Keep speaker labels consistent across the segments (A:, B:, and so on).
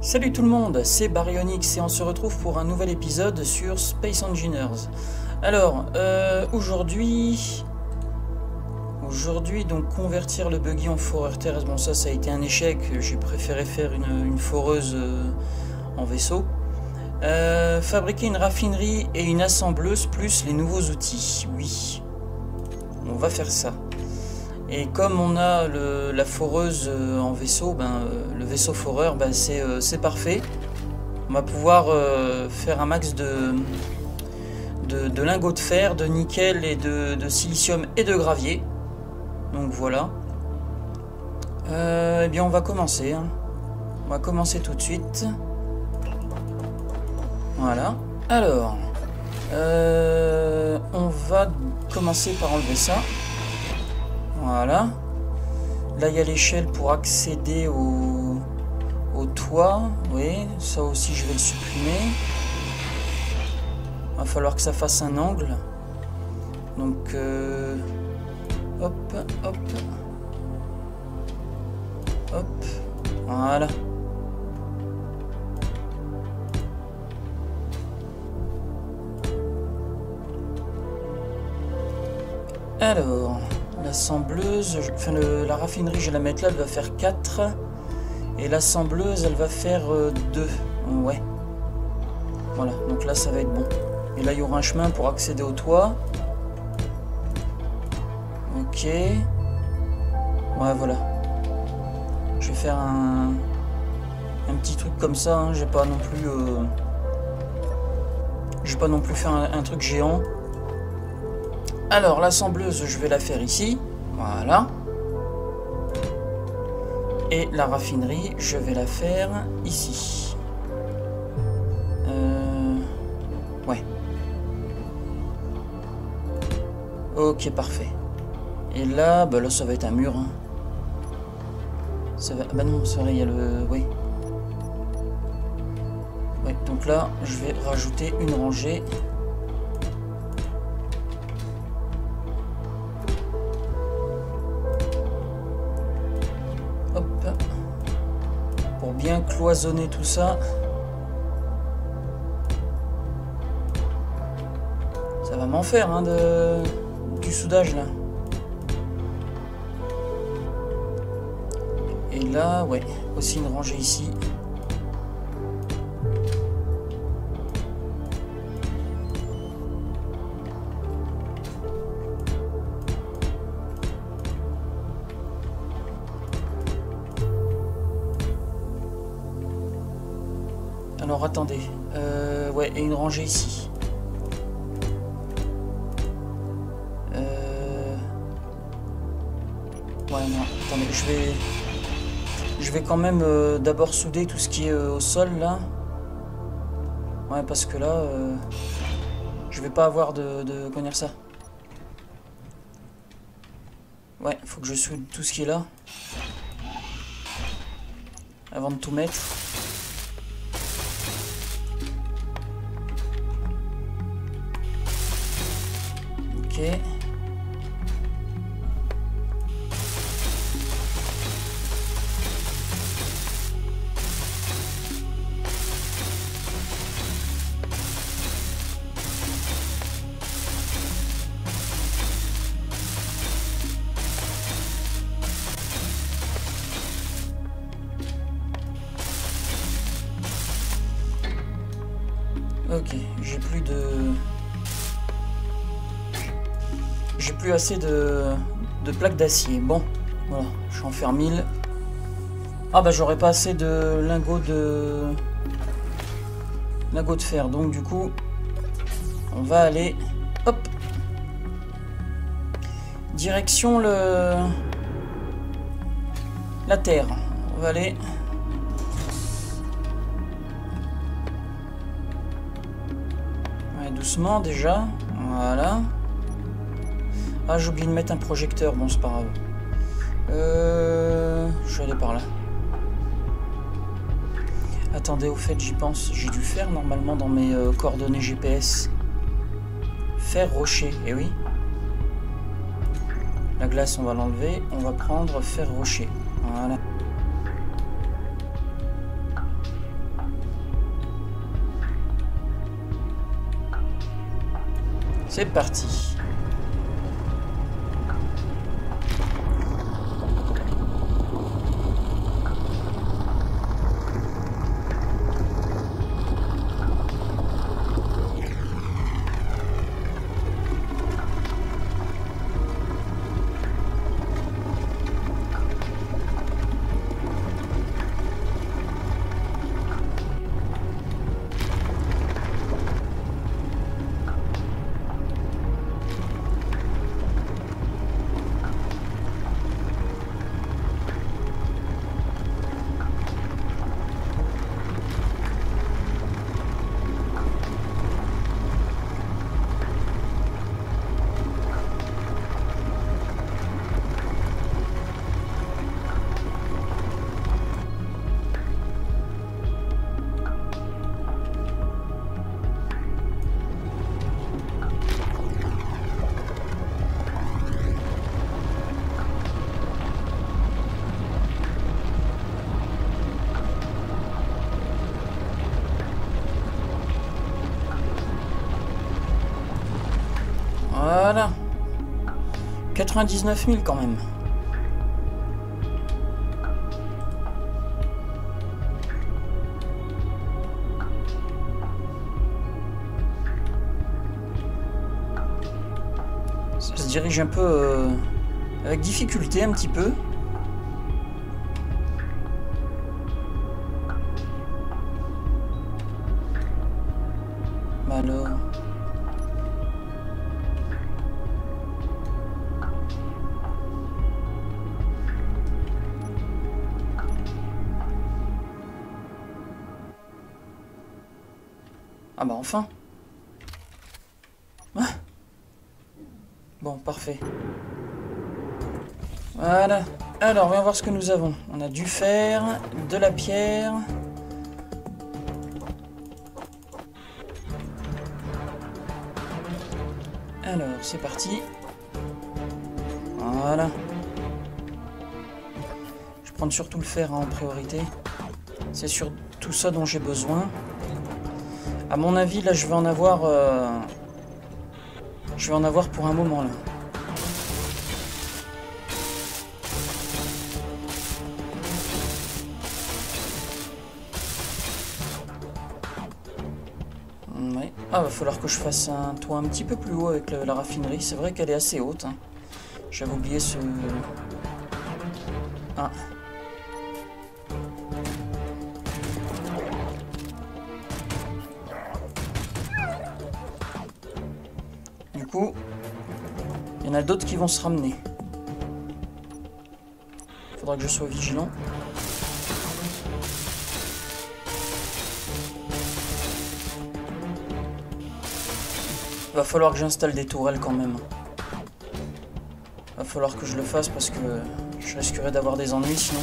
A: Salut tout le monde, c'est Baryonyx et on se retrouve pour un nouvel épisode sur Space Engineers. Alors, euh, aujourd'hui... Aujourd'hui, donc convertir le buggy en foreur terrestre, bon ça, ça a été un échec, j'ai préféré faire une, foreuse euh, en vaisseau. Euh, fabriquer une raffinerie et une assembleuse plus les nouveaux outils, oui. On va faire ça. Et comme on a la foreuse euh, en vaisseau, ben, euh, le vaisseau foreur, ben, c'est parfait. On va pouvoir euh, faire un max de, de, lingots de fer, de nickel et de, silicium et de gravier. Donc voilà. Euh, eh bien on va commencer. Hein. On va commencer tout de suite. Voilà. Alors, euh, on va commencer par enlever ça. Voilà. Là, il y a l'échelle pour accéder au, au toit. Oui, ça aussi, je vais le supprimer. Il va falloir que ça fasse un angle. Donc, euh, hop, hop, hop. Voilà. Alors, l'assembleuse, enfin la raffinerie, je vais la mettre là, elle va faire 4. Et l'assembleuse, elle va faire 2. Euh, ouais. Voilà, donc là, ça va être bon. Et là, il y aura un chemin pour accéder au toit. Ok. Ouais, voilà. Je vais faire un, un petit truc comme ça. Hein. J'ai pas non plus... Euh... Je vais pas non plus faire un truc géant. Alors, l'assembleuse, je vais la faire ici. Voilà. Et la raffinerie, je vais la faire ici. Euh... Ouais. Ok, parfait. Et là, bah là, ça va être un mur. Hein. Ça va... Bah non, c'est vrai, il y a le... Oui. Ouais, donc là, je vais rajouter une rangée. Cloisonner tout ça. Ça va m'en faire hein, de, du soudage là. Et là, ouais, aussi une rangée ici. Alors attendez, euh, ouais, et une rangée ici. Euh... Ouais, non, attendez, je vais... Je vais quand même euh, d'abord souder tout ce qui est euh, au sol, là. Ouais, parce que là, euh, je vais pas avoir de... de dire ça? Ouais, faut que je soude tout ce qui est là. Avant de tout mettre. Ok. Ok, assez de, plaques d'acier. Bon, voilà, je en faire 1000. Ah bah j'aurais pas assez de lingots de... lingots de fer. Donc du coup, on va aller... Hop Direction le... La terre. On va aller... Ouais, doucement déjà. Voilà. Ah, j'ai oublié de mettre un projecteur. Bon, c'est pas grave. Euh... Je vais aller par là. Attendez, au fait, j'y pense. J'ai dû faire normalement dans mes euh, coordonnées GPS. Faire rocher, eh oui. La glace, on va l'enlever. On va prendre fer rocher. Voilà. C'est parti. 99 000 quand même. Ça se dirige un peu euh, avec difficulté un petit peu. Bah alors... Ah bah enfin Ah Bon, parfait. Voilà. Alors, on va voir ce que nous avons. On a du fer, de la pierre... Alors, c'est parti. Voilà. Je prendre surtout le fer hein, en priorité. C'est sur tout ça dont j'ai besoin. À mon avis, là, je vais en avoir... euh, Je vais en avoir pour un moment, là. Ouais. Ah, va falloir que je fasse un toit un petit peu plus haut avec la raffinerie. C'est vrai qu'elle est assez haute. hein. J'avais oublié ce... Ah. Il y en a d'autres qui vont se ramener. Faudra que je sois vigilant. Va falloir que j'installe des tourelles quand même. Va falloir que je le fasse parce que je risquerais d'avoir des ennuis sinon.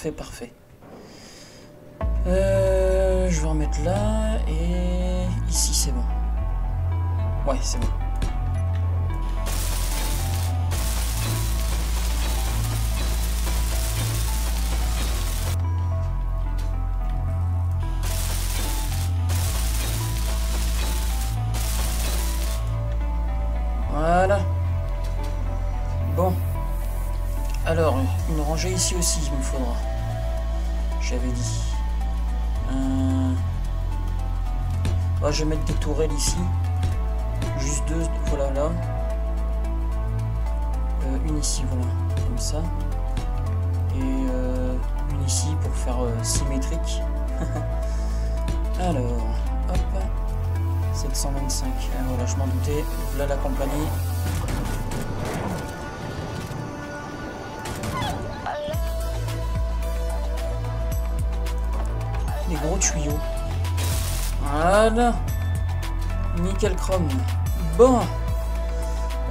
A: Parfait, parfait. Euh, je vais en mettre là et ici c'est bon. Ouais, c'est bon. Ici aussi, il me faudra. J'avais dit. Ouais, je vais mettre des tourelles ici. Juste deux, voilà là. Euh, une ici, voilà, comme ça. Et euh, une ici pour faire symétrique. Alors, hop. 725. Ah, voilà, je m'en doutais. Là, la compagnie. Tuyau. Voilà. Nickel chrome. Bon.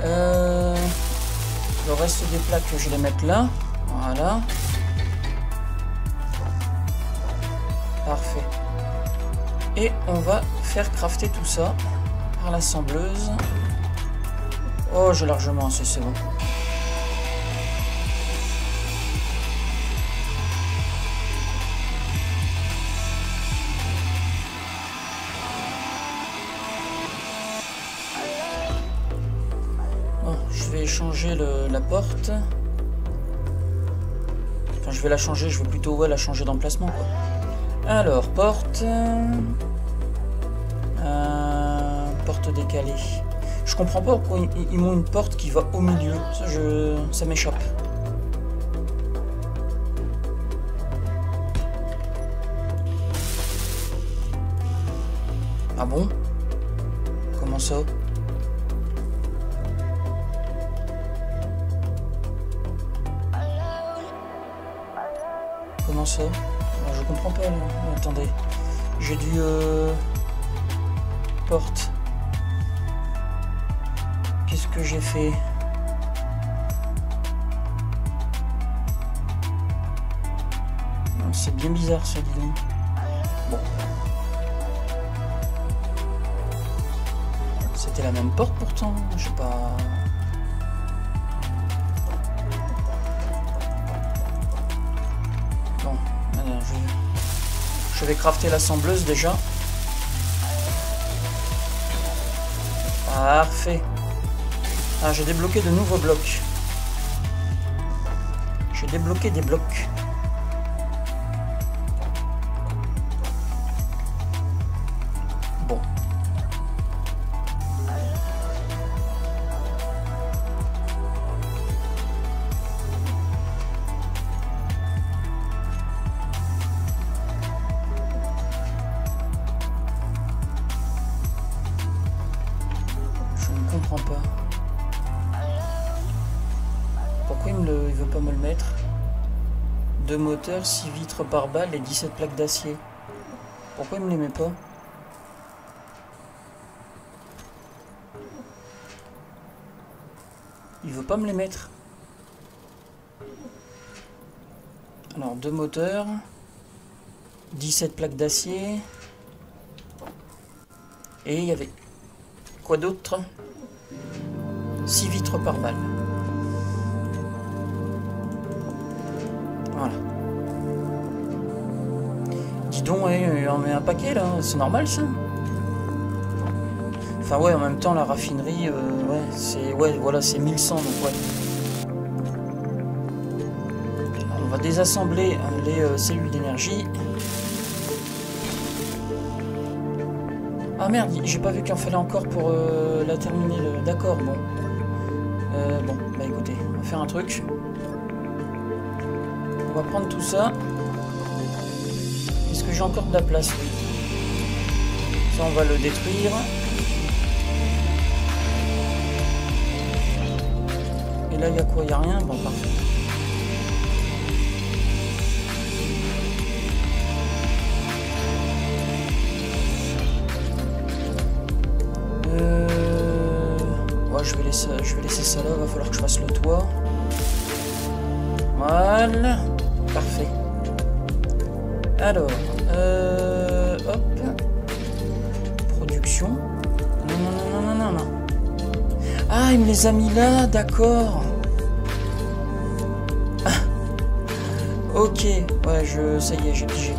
A: Euh, le reste des plaques, je vais les mettre là. Voilà. Parfait. Et on va faire crafter tout ça par l'assembleuse. Oh, j'ai largement assez, c'est bon. Changer la porte. Enfin, je vais la changer, je vais plutôt ouais, la changer d'emplacement. quoi. Alors, porte... Euh, porte décalée. Je comprends pas pourquoi ils, m'ont une porte qui va au milieu. Ça, ça m'échappe. Ah bon? Comment ça? Comment ça Je comprends pas. Attendez. J'ai dû... Euh, porte. Qu'est-ce que j'ai fait C'est bien bizarre ça, dis donc. Bon. C'était la même porte pourtant, je sais pas... je... vais crafter l'assembleuse déjà. Parfait. Ah, j'ai débloqué de nouveaux blocs. J'ai débloqué des blocs. Moteur, 6 vitres par balle et 17 plaques d'acier. Pourquoi il me les met pas? Il veut pas me les mettre. Alors, deux moteurs, 17 plaques d'acier. Et il y avait quoi d'autre? 6 vitres par balle. Voilà. Dis on met un paquet là, c'est normal ça Enfin ouais, en même temps la raffinerie, euh, ouais, c'est ouais, voilà, c'est 1100 donc ouais. on va désassembler euh, les euh, cellules d'énergie. Ah merde, j'ai pas vu qu'il en fallait encore pour la terminer. D'accord, bon. bon, bah écoutez, on va faire un truc on va prendre tout ça. J'ai encore de la place Oui. Ça, on va le détruire. Et là, il y a quoi? Il n'y a rien? Bon, parfait. Euh... Je vais, laisser, je vais laisser ça là, va falloir que je fasse le toit. Voilà. Parfait. Alors, euh, hop. Production. Non, non, non, non, non, non. Ah, il me les a mis là, d'accord. Ah. Ok, ouais, je, ça y est, j'ai pigé.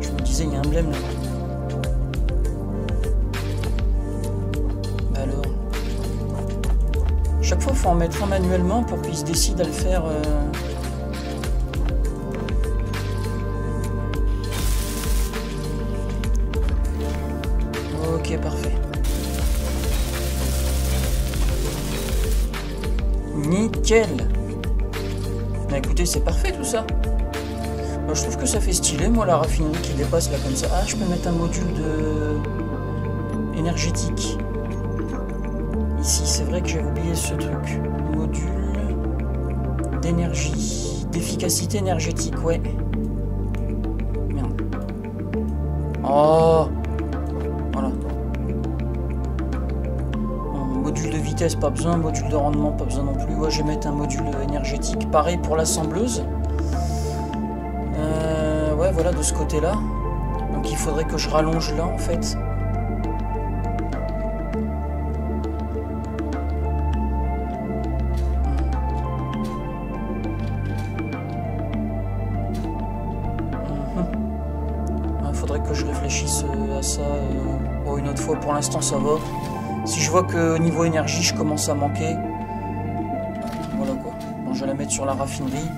A: Je me disais, il y a un blême là. Bah alors. Chaque fois, il faut en mettre un manuellement pour qu'il se décide à le faire. Euh... Nickel bah, écoutez, c'est parfait tout ça. je trouve que ça fait stylé, moi, la raffinerie qui dépasse là comme ça. Ah, je peux mettre un module de... énergétique. Ici, c'est vrai que j'ai oublié ce truc. Module d'énergie. D'efficacité énergétique, ouais. Merde. Oh module de vitesse, pas besoin. Module de rendement, pas besoin non plus. Ouais, je vais mettre un module énergétique. Pareil pour l'assembleuse. Euh, ouais, voilà, de ce côté-là. Donc il faudrait que je rallonge là, en fait. pour l'instant ça va. Vois que niveau énergie je commence à manquer, voilà quoi. Bon, je vais la mettre sur la raffinerie.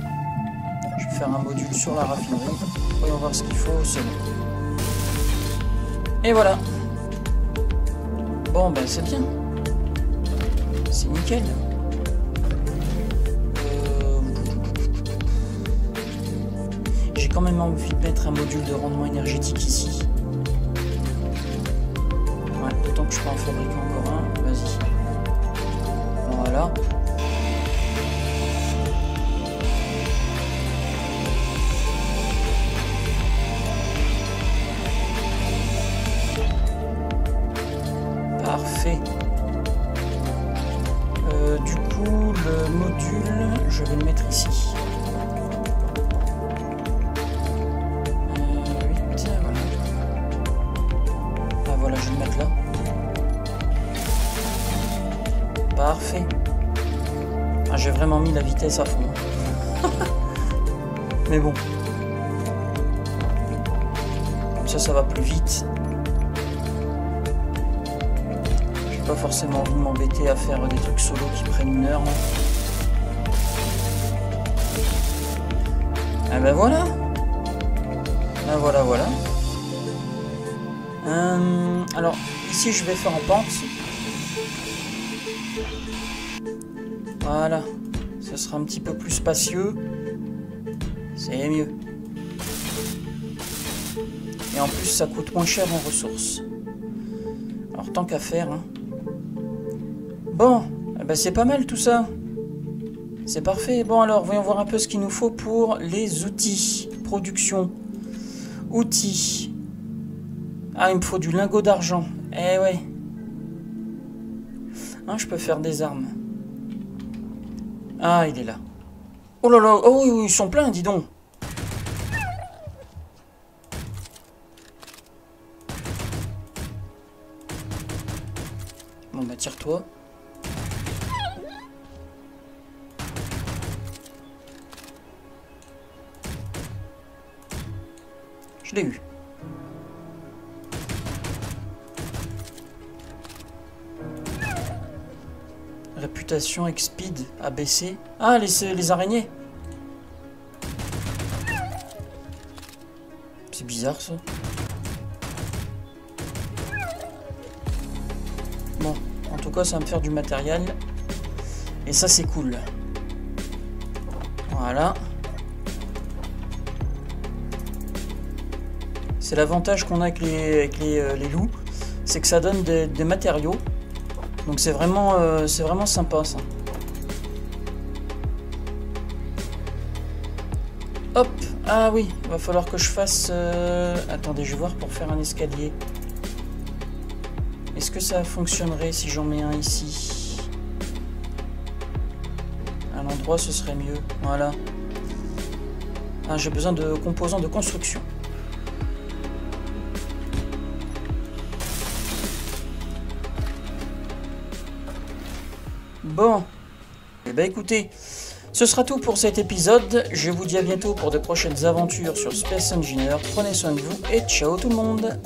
A: Je vais faire un module sur la raffinerie. Voyons voir ce qu'il faut, c'est bon. Et voilà. Bon ben c'est bien. C'est nickel. Euh, j'ai quand même envie de mettre un module de rendement énergétique ici. je peux en fabriquer encore un. Parfait. Euh, du coup, le module, je vais le mettre ici. Mis la vitesse à fond. Mais bon. Comme ça, ça va plus vite. J'ai pas forcément envie de m'embêter à faire des trucs solo qui prennent une heure. Ah ben voilà. Ben voilà, voilà. Euh, alors, ici, je vais faire en pente. Voilà sera un petit peu plus spacieux. C'est mieux. Et en plus, ça coûte moins cher en ressources. Alors, tant qu'à faire. Hein. Bon, eh ben, c'est pas mal tout ça. C'est parfait. Bon, alors, voyons voir un peu ce qu'il nous faut pour les outils. Production. Outils. Ah, il me faut du lingot d'argent. Eh ouais. Hein, je peux faire des armes. Ah, il est là. Oh là là, oh oui, ils sont pleins, dis donc. Bon, bah tire-toi. Je l'ai eu. Réputation, Exped a baissé. Ah, les, les araignées C'est bizarre ça. Bon, en tout cas, ça va me faire du matériel. Et ça, c'est cool. Voilà. C'est l'avantage qu'on a avec les, avec les, euh, loups, c'est que ça donne des matériaux donc c'est vraiment, euh, c'est vraiment sympa ça. Hop, ah oui, va falloir que je fasse... Euh, attendez, je vais voir pour faire un escalier. Est-ce que ça fonctionnerait si j'en mets un ici? À l'endroit, ce serait mieux. Voilà. Ah, j'ai besoin de composants de construction. Bon, eh ben écoutez, ce sera tout pour cet épisode. Je vous dis à bientôt pour de prochaines aventures sur Space Engineer. Prenez soin de vous et ciao tout le monde